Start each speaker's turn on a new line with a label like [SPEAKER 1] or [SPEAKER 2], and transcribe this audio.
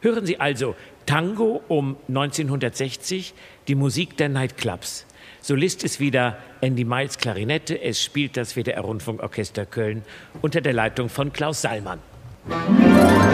[SPEAKER 1] Hören Sie also Tango um 1960, die Musik der Nightclubs. Solist ist wieder Andy Miles Klarinette. Es spielt das WDR Rundfunkorchester Köln unter der Leitung von Klaus Salmann. Musik